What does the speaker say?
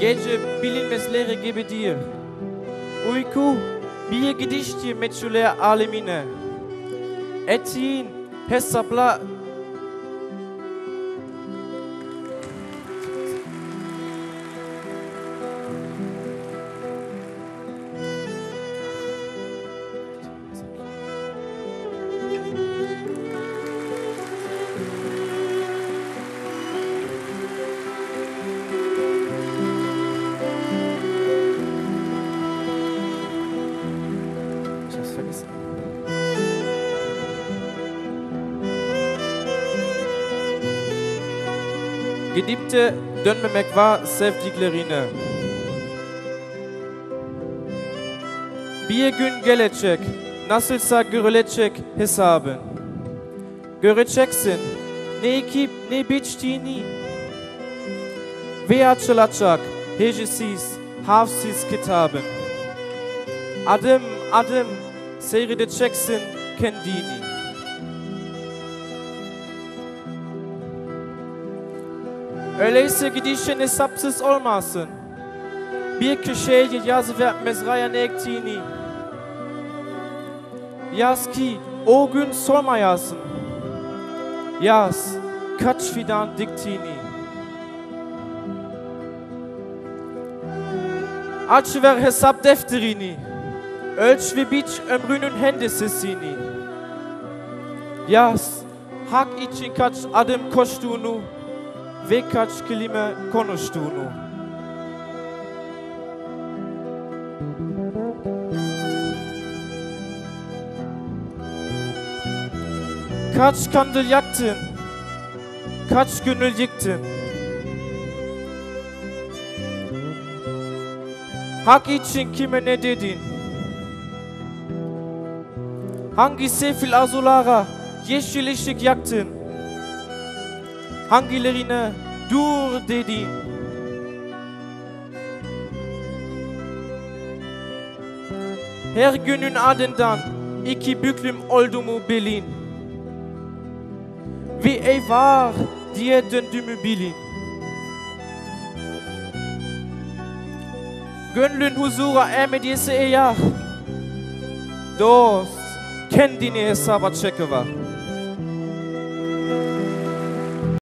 Gece bilinmezleri gibi dir. Uyku bir gidişti meçhule alemine. Etin hesapla Vergessen. Geliebte dönmemek var sevdiklerine. Bir gün gelecek, nasılsa görülecek hesabın. Göreceksin ne ekip ne biçtiğini. Ve açılacak hecesiz, harfsiz kitabın. Adım adım seyredeceksin kendini. Öyleyse gidişin hesapsız olmasın. Bir köşeye yazıver mezraya ne ektiğini. Yaz ki o gün sormayasın. Yaz kaç fidan diktiğini. Açıver hesap defterini. Ölç ve biç ömrünün hendesesini. Yaz hak için kaç adım koştuğunu ve kaç kelime konuştuğunu. Kaç kandil yaktın, kaç gönül yıktın. Hak için kime ne dedin? Hangi sefil arzulara yeşil ışık yaktın? Hangilerine dur dedin? Her günün ardından iki büklüm olduğumu bilin. Ve eyvah diye döndüğümü bilin. Gönlün huzura ermediyse eğer, dost kendini hesaba çekiver.